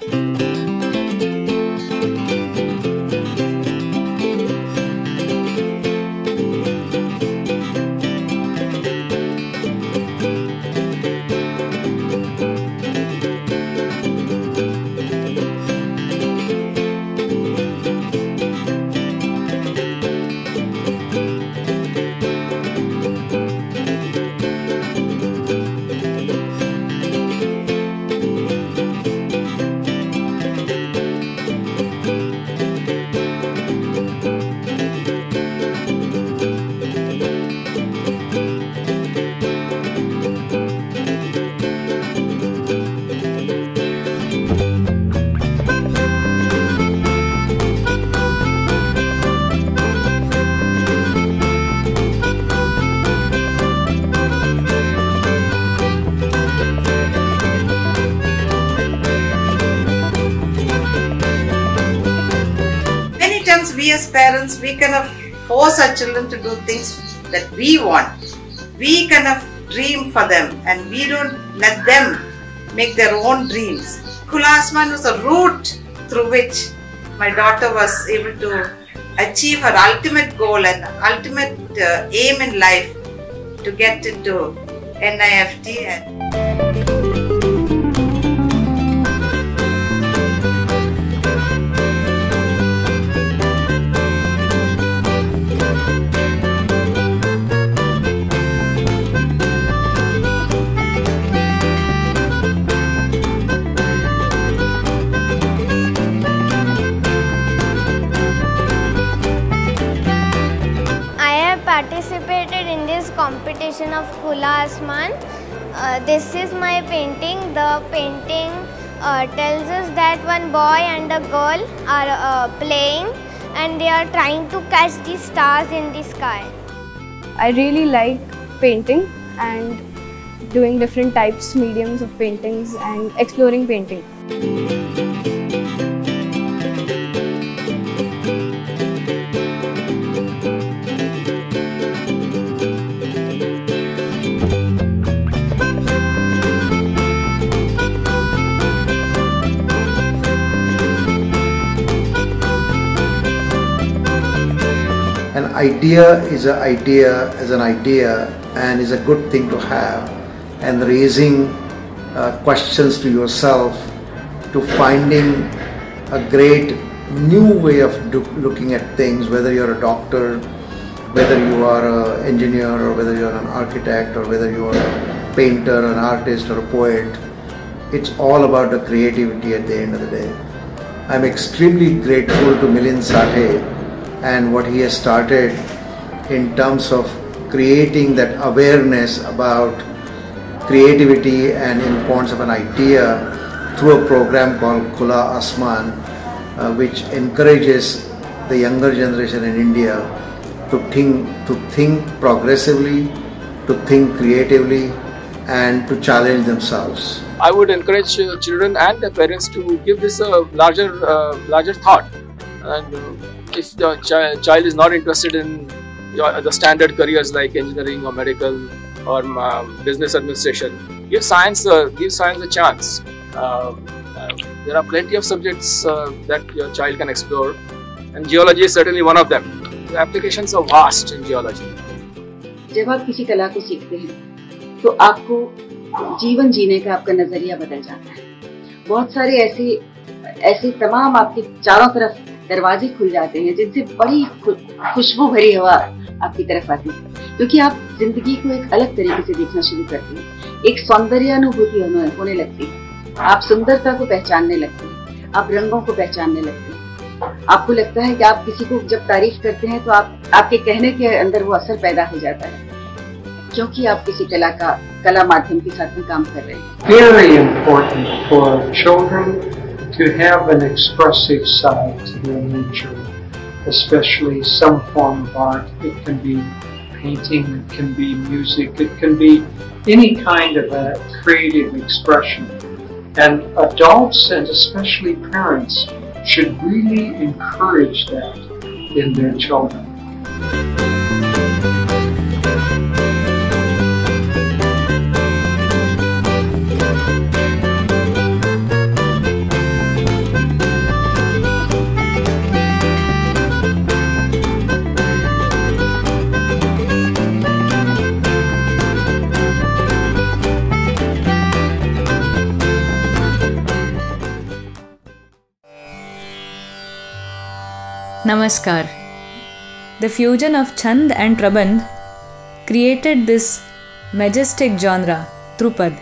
Música times we as parents, we kind of force our children to do things that we want. We kind of dream for them and we don't let them make their own dreams. Khula Aasmaan was a route through which my daughter was able to achieve her ultimate goal and ultimate uh, aim in life to get into NIFT competition of Khula Aasmaan. Uh, this is my painting. The painting uh, tells us that one boy and a girl are uh, playing and they are trying to catch the stars in the sky. I really like painting and doing different types, mediums of paintings and exploring painting. Idea is an idea as an idea and is a good thing to have and raising uh, questions to yourself to finding a great new way of looking at things whether you're a doctor whether you are an engineer or whether you're an architect or whether you are a painter an artist or a poet it's all about the creativity at the end of the day. I'm extremely grateful to milind sathe and what he has started in terms of creating that awareness about creativity and importance of an idea through a program called Khula Aasmaan, uh, which encourages the younger generation in India to think to think progressively, to think creatively, and to challenge themselves. I would encourage uh, children and their parents to give this a larger, uh, larger thought. And uh, if the chi- child is not interested in your, the standard careers like engineering or medical or um, business administration, give science, uh, give science a chance. Uh, uh, there are plenty of subjects uh, that your child can explore, and geology is certainly one of them. The applications are vast in geology. जब आप किसी कला को सीखते हैं तो आपको जीवन जीने का आपका नजरिया बदल जाता है बहुत सारे ऐसे ऐसे तमाम आपके चारों तरफ दरवाजे खुल जाते हैं, जिनसे बड़ी खुशबू भरी हवा आपकी तरफ़ आती है। क्योंकि आप ज़िंदगी को एक अलग तरीके से देखना शुरू करते हैं। एक सौंदर्यानुभूति होने होने लगती है। आप सुंदरता को पहचानने लगते हैं। आप रंगों को पहचानने लगते हैं। आपको लगता है कि आप किसी को जब तारीफ़ करते हैं तो आप, आपके कहने के अंदर वो असर पैदा हो जाता है। क्योंकि आप किसी कला का, कला माध्यम के साथ में काम कर रहे हैं। To have an expressive side to their nature, especially some form of art. It can be painting, it can be music, it can be any kind of a creative expression. And adults and especially parents should really encourage that in their children. Namaskar. The fusion of Chand and Prabandh created this majestic genre, Trupad.